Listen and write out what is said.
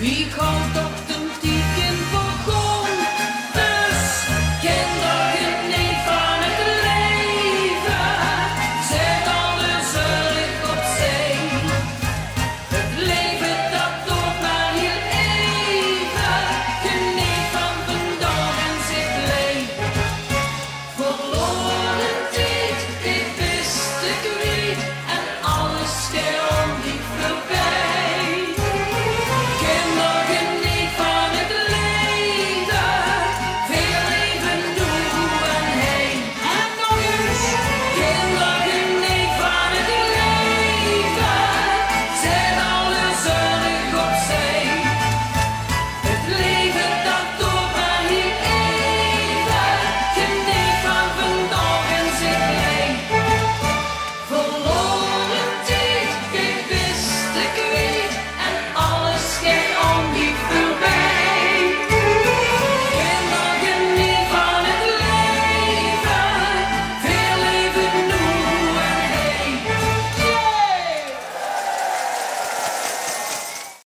We come the